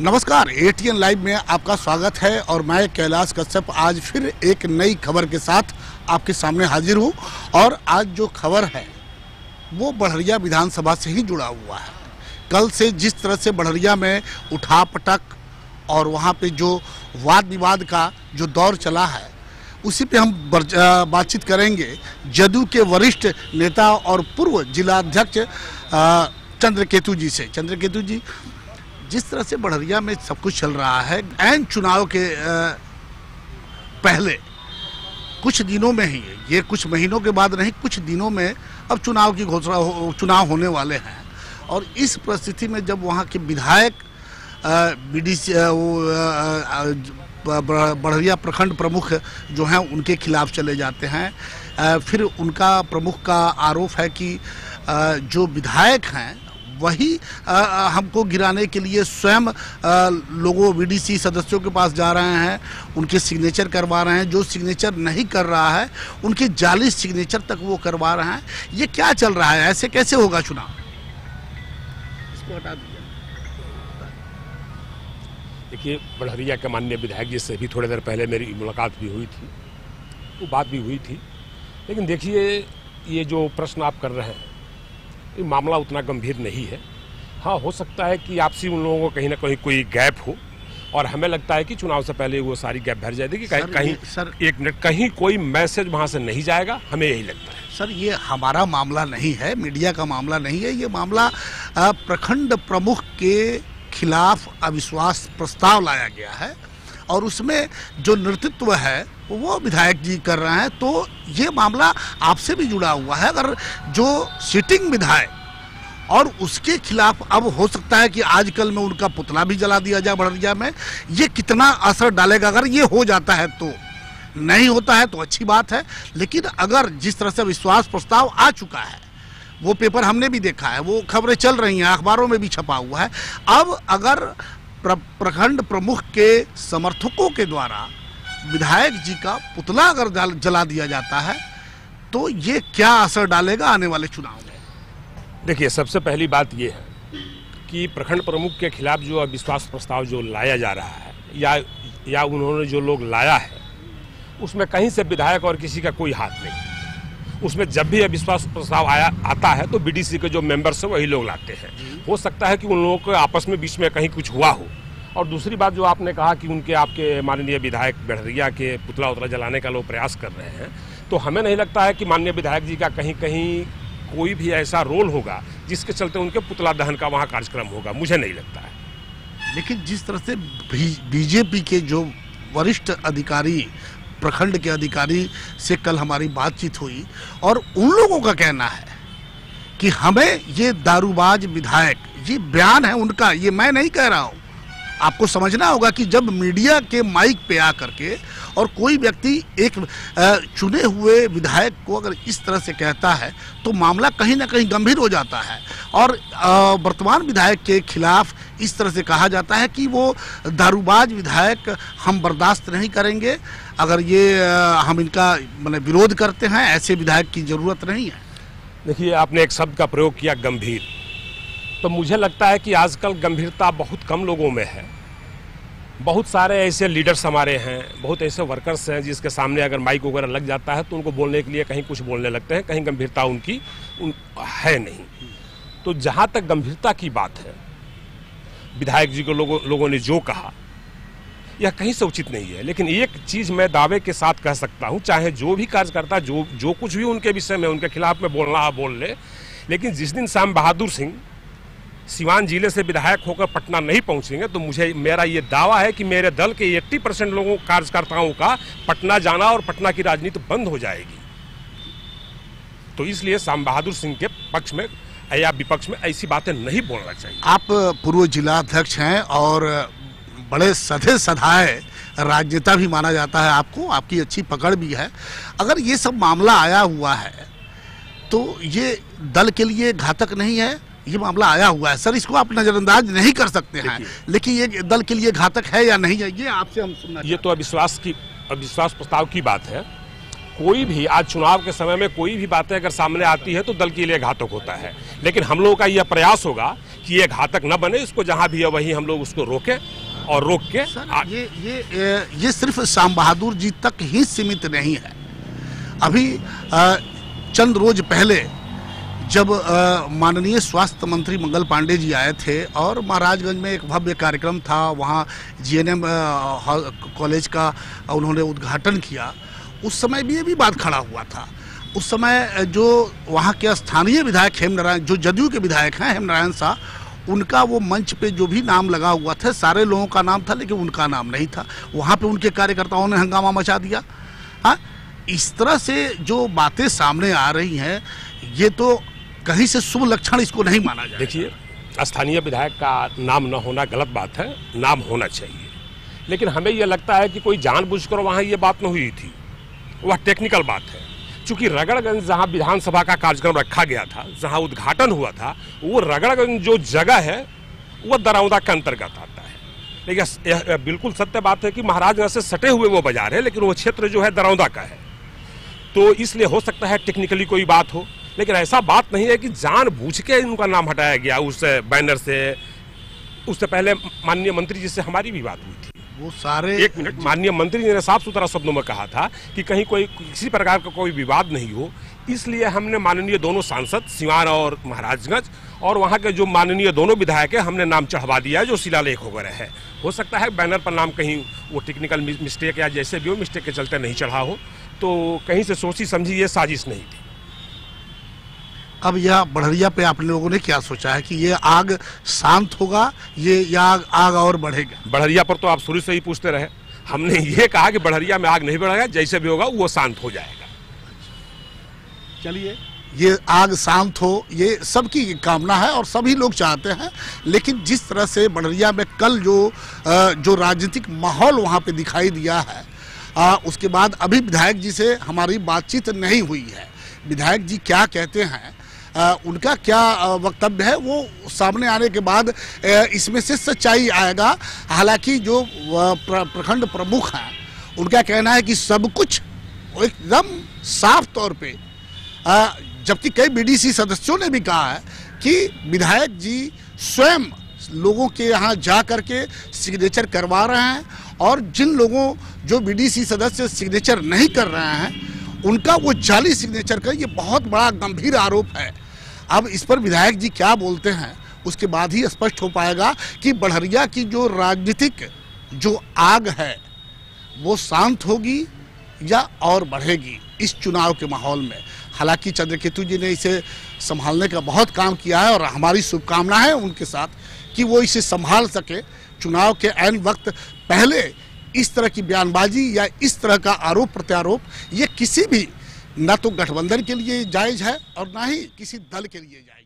नमस्कार ATN live में आपका स्वागत है और मैं कैलाश कश्यप आज फिर एक नई खबर के साथ आपके सामने हाजिर हूँ और आज जो खबर है, वो बढ़रिया विधानसभा से ही जुड़ा हुआ है। कल से जिस तरह से बढ़रिया में उठा पटक और वहाँ पे जो वाद विवाद का जो दौर चला है, उसी पे हम बातचीत करेंगे। जदयू के वरिष्ठ नेता और पूर्व जिलाध्यक्ष चंद्रकेतु जी से। चंद्रकेतु जी जिस तरह से बढ़रिया में सब कुछ चल रहा है एन चुनाव के पहले कुछ दिनों में ही ये कुछ महीनों के बाद नहीं कुछ दिनों में अब चुनाव की घोषणा हो, चुनाव होने वाले हैं। और इस परिस्थिति में जब वहाँ के विधायक बीडीसी वो ब- ब- बढ़िया प्रखंड प्रमुख जो हैं उनके खिलाफ चले जाते हैं। फिर उनका प्रमुख का आरोप है कि जो विधायक हैं वही अ, हमको गिराने के लिए स्वयं लोगों बीडीसी सदस्यों के पास जा रहे हैं उनके सिग्नेचर करवा रहे हैं। जो सिग्नेचर नहीं कर रहा है उनके जाली सिग्नेचर तक वो करवा रहे हैं। ये क्या चल रहा है? ऐसे कैसे होगा चुनाव? इसको हटा दीजिए। देखिए बढ़हरिया के माननीय विधायक जी से भी थोड़ी देर पहले मेरी मुलाकात भी हुई थी। वो बात भी हुई थी। लेकिन देखिए ये जो प्रश्न आप कर रहे हैं ये मामला उतना गंभीर नहीं है। हाँ हो सकता है कि आपसी उन लोगों को कहीं ना कहीं कोई गैप हो और हमें लगता है कि चुनाव से पहले वो सारी गैप भर जाएगी कहीं कहीं सर- एक मिनट कहीं कोई मैसेज वहाँ से नहीं जाएगा हमें यही लगता है। सर ये हमारा मामला नहीं है मीडिया का मामला नहीं है ये मामला प्रखंड प्रमुख के खिलाफ अविश्वास प्रस्ताव लाया गया है। और उसमें जो नेतृत्व है, वो विधायक जी कर रहे हैं। तो ये मामला आपसे भी जुड़ा हुआ है। अगर जो सिटिंग विधायक और उसके खिलाफ अब हो सकता है कि आजकल में उनका पुतला भी जला दिया जाए बढ़िया में ये कितना असर डालेगा? अगर ये हो जाता है तो। नहीं होता है तो अच्छी बात है। लेकिन अगर जिस तरह से विश्वास प्रस्ताव आ चुका है, वो पेपर हमने भी देखा है, वो खबरें चल रही हैं, अखबारों में भी छपा हुआ है। अब अगर प्र, प्रखंड प्रमुख के समर्थकों के द्वारा विधायक जी का पुतला अगर जला दिया जाता है तो ये क्या असर डालेगा आने वाले चुनाव में? देखिए सबसे पहली बात ये है कि प्रखंड प्रमुख के खिलाफ जो अविश्वास प्रस्ताव जो लाया जा रहा है या या उन्होंने जो लोग लाया है उसमें कहीं से विधायक और किसी का कोई हाथ नहीं। उसमें जब भी अविश्वास प्रस्ताव आया, आता है तो बीडीसी के जो मेंबर्स हैं, वही लोग लाते हैं। हो सकता है कि उन लोगों के आपस में बीच में कहीं कुछ हुआ हो। और दूसरी बात जो आपने कहा कि उनके, आपके माननीय विधायक बेड़रिया के पुतला उतला जलाने का लोग प्रयास कर रहे हैं तो हमें नहीं लगता है कि माननीय विधायक जी का कहीं कहीं कोई भी ऐसा रोल होगा, जिसके चलते उनके पुतला दहन का वहाँ कार्यक्रम होगा। मुझे नहीं लगता है। लेकिन जिस तरह से बीजेपी के जो वरिष्ठ अधिकारी प्रखंड के अधिकारी से कल हमारी बातचीत हुई और उन लोगों का कहना है कि हमें ये दारूबाज विधायक, ये बयान है उनका, ये मैं नहीं कह रहा हूँ। आपको समझना होगा कि जब मीडिया के माइक पे आ करके और कोई व्यक्ति एक चुने हुए विधायक को अगर इस तरह से कहता है तो मामला कहीं ना कहीं गंभीर हो जाता है। और वर्तमान विधायक के खिलाफ इस तरह से कहा जाता है कि वो दारूबाज विधायक हम बर्दाश्त नहीं करेंगे। अगर ये हम इनका, मैंने विरोध करते हैं, ऐसे विधायक की ज़रूरत नहीं है। देखिए, आपने एक शब्द का प्रयोग किया, गंभीर। तो मुझे लगता है कि आजकल गंभीरता बहुत कम लोगों में है। बहुत सारे ऐसे लीडर्स हमारे हैं बहुत ऐसे वर्कर्स हैं जिसके सामने अगर माइक वगैरह लग जाता है तो उनको बोलने के लिए कहीं कुछ बोलने लगते हैं कहीं गंभीरता उनकी उन, है नहीं। तो जहाँ तक गंभीरता की बात है विधायक जी को लोगों लोगों ने जो कहा यह कहीं से उचित नहीं है। लेकिन एक चीज़ मैं दावे के साथ कह सकता हूँ चाहे जो भी कार्यकर्ता जो जो कुछ भी उनके विषय में उनके खिलाफ में बोलना है बोल ले लेकिन जिस दिन श्याम बहादुर सिंह सिवान ज़िले से विधायक होकर पटना नहीं पहुँचेंगे तो मुझे, मेरा ये दावा है कि मेरे दल के 80 परसेंट लोगों, कार्यकर्ताओं का पटना जाना और पटना की राजनीति बंद हो जाएगी। तो इसलिए श्याम बहादुर सिंह के पक्ष में या विपक्ष में ऐसी बातें नहीं बोलना चाहिए। आप पूर्व जिला अध्यक्ष हैं और बड़े सधे सधाए राजनेता भी माना जाता है आपको, आपकी अच्छी पकड़ भी है। अगर ये सब मामला आया हुआ है तो ये दल के लिए घातक नहीं है ये मामला आया हुआ है। सर इसको आप नजरअंदाज नहीं कर सकते हैं। लेकिन ये दल के लिए घातक है या नहीं है ये आपसे हम सुनना ये तो अविश्वास की अविश्वास प्रस्ताव की बात है। कोई भी आज चुनाव के समय में कोई भी बातें अगर सामने आती है तो दल के लिए घातक होता है। लेकिन हम लोगों का यह प्रयास होगा कि ये घातक न बने इसको जहाँ भी है वहीं हम लोग उसको रोकें और रोक के सर आ- ये ये ये सिर्फ़ श्याम बहादुर जी तक ही सीमित नहीं है। अभी चंद रोज पहले जब माननीय स्वास्थ्य मंत्री मंगल पांडे जी आए थे और महाराजगंज में एक भव्य कार्यक्रम था, वहाँ जीएनएम कॉलेज का उन्होंने उद्घाटन किया, उस समय भी ये भी बात खड़ा हुआ था। उस समय जो वहाँ के स्थानीय विधायक हेम नारायण, जो जदयू के विधायक हैं हेम नारायण शाह उनका वो मंच पे जो भी नाम लगा हुआ था, सारे लोगों का नाम था, लेकिन उनका नाम नहीं था। वहाँ पे उनके कार्यकर्ताओं ने हंगामा मचा दिया। हाँ इस तरह से जो बातें सामने आ रही हैं, ये तो कहीं से शुभ लक्षण इसको नहीं माना जाए देखिए, स्थानीय विधायक का नाम न होना गलत बात है, नाम होना चाहिए। लेकिन हमें यह लगता है कि कोई जानबूझकर वहाँ ये बात न हुई थी। वह टेक्निकल बात है। चूँकि रगड़गंज जहाँ विधानसभा का कार्यक्रम रखा गया था, जहाँ उद्घाटन हुआ था, वो रगड़गंज जो जगह है वह दरौदा के अंतर्गत आता है। लेकिन बिल्कुल सत्य बात है कि महाराजगंज से सटे हुए वो बाज़ार है, लेकिन वो क्षेत्र जो है दरौदा का है। तो इसलिए हो सकता है टेक्निकली कोई बात हो। लेकिन ऐसा बात नहीं है कि जानबूझ के इनका नाम हटाया गया उस बैनर से। उससे पहले माननीय मंत्री जी से हमारी भी बात हुई थी। वो सारे एक मिनट माननीय मंत्री जी ने साफ़ सुथरा शब्दों में कहा था कि कहीं कोई किसी प्रकार का कोई विवाद नहीं हो। इसलिए हमने माननीय दोनों सांसद सिवान और महाराजगंज और वहाँ के जो माननीय दोनों विधायक है हमने नाम चढ़वा दिया है जो शिलालेख वगैरह है। हो सकता है बैनर पर नाम कहीं वो टेक्निकल मिस्टेक या जैसे भी हो मिस्टेक के चलते नहीं चढ़ा हो। तो कहीं से सोची समझी ये साजिश नहीं थी। अब यह बढ़रिया पे आप लोगों ने क्या सोचा है कि ये आग शांत होगा ये या आग, आग और बढ़ेगा? बढ़रिया पर तो आप शुरू से ही पूछते रहे। हमने ये कहा कि बढ़रिया में आग नहीं बढ़ेगा जैसे भी होगा वो शांत हो जाएगा। चलिए ये आग शांत हो ये सबकी कामना है और सभी लोग चाहते हैं लेकिन जिस तरह से बड़रिया में कल जो जो राजनीतिक माहौल वहाँ पे दिखाई दिया है अ, उसके बाद अभी विधायक जी से हमारी बातचीत नहीं हुई है। विधायक जी क्या कहते हैं उनका क्या वक्तव्य है, वो सामने आने के बाद इसमें से सच्चाई आएगा। हालाँकि जो प्र- प्रखंड प्रमुख हैं, उनका कहना है कि सब कुछ एकदम साफ़ तौर पे। जबकि कई बीडीसी सदस्यों ने भी कहा है कि विधायक जी स्वयं लोगों के यहाँ जा करके सिग्नेचर करवा रहे हैं और जिन लोगों, जो बीडीसी सदस्य सिग्नेचर नहीं कर रहे हैं उनका वो जाली सिग्नेचर का ये बहुत बड़ा गंभीर आरोप है। अब इस पर विधायक जी क्या बोलते हैं, उसके बाद ही स्पष्ट हो पाएगा कि बढ़रिया की जो राजनीतिक जो आग है, वो शांत होगी या और बढ़ेगी इस चुनाव के माहौल में। हालाँकि चंद्रकेतु जी ने इसे संभालने का बहुत काम किया है और हमारी शुभकामनाएँ हैं उनके साथ कि वो इसे संभाल सके। चुनाव के एन वक्त पहले इस तरह की बयानबाजी या इस तरह का आरोप प्रत्यारोप, ये किसी भी, न तो गठबंधन के लिए जायज़ है और ना ही किसी दल के लिए जायज़